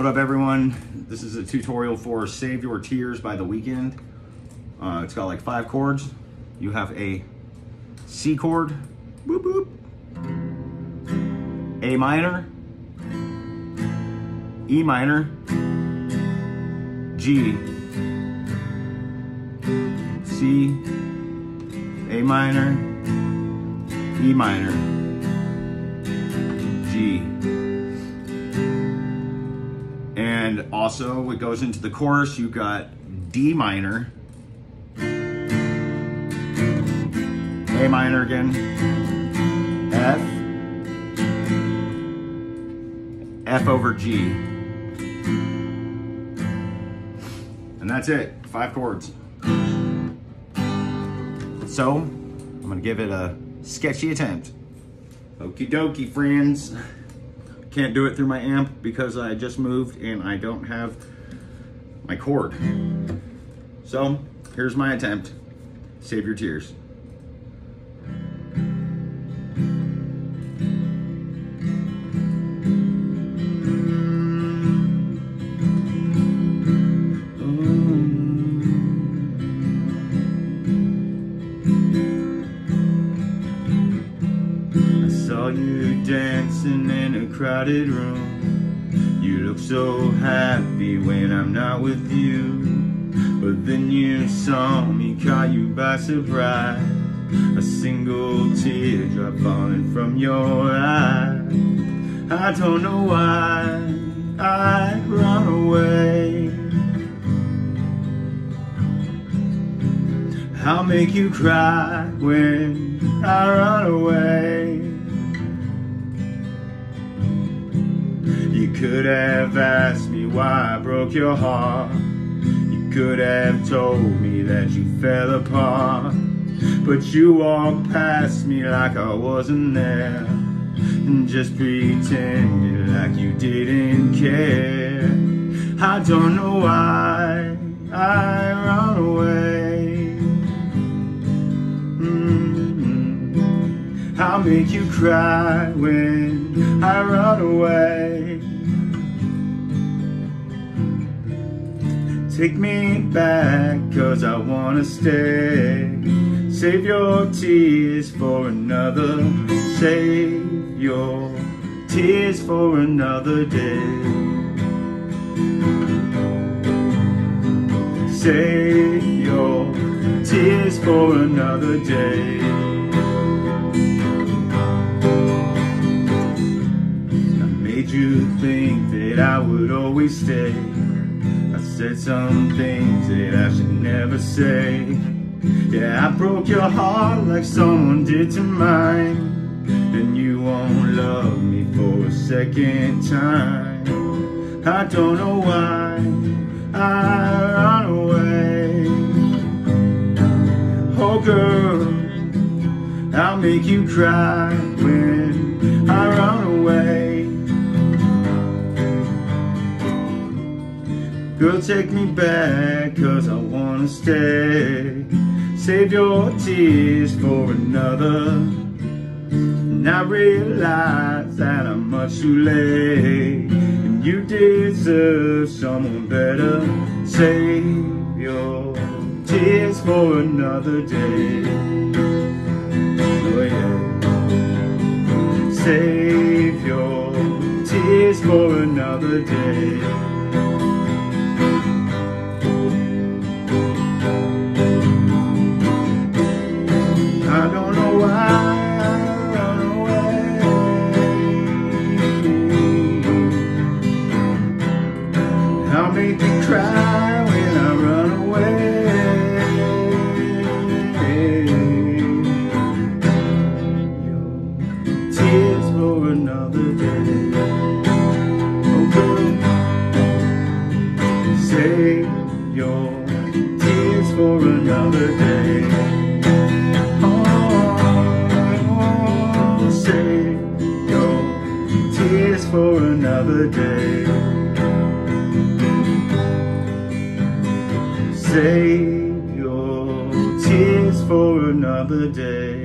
What up everyone? This is a tutorial for Save Your Tears by The Weeknd. Uh, it's got like five chords. You have a C chord, boop boop, A minor, E minor, G, C, A minor, E minor, G. And also it goes into the chorus, you've got D minor, A minor again, F, F over G. And that's it, five chords. So, I'm gonna give it a sketchy attempt. Okie dokie, friends. Can't do it through my amp because I just moved and I don't have my cord. So, here's my attempt. Save your tears. Saw you dancing in a crowded room. You look so happy when I'm not with you. But then you saw me, caught you by surprise. A single teardrop falling from your eye. I don't know why I run away. I'll make you cry when I run away could have asked me why I broke your heart. You could have told me that you fell apart. But you walked past me like I wasn't there. And just pretended like you didn't care. I don't know why I run away. Mm -hmm. I'll make you cry when I run away. Take me back, cause I wanna stay. Save your tears for another. Save your tears for another day. Save your tears for another day. I made you think that I would always stay said some things that I should never say. Yeah, I broke your heart like someone did to mine. And you won't love me for a second time. I don't know why I run away. Oh girl, I'll make you cry when I run away Girl, take me back, cause I wanna stay. Save your tears for another. And I realize that I'm much too late. And you deserve someone better. Save your tears for another day. Oh yeah. Save your tears for another day. Another day. Save your tears for another day.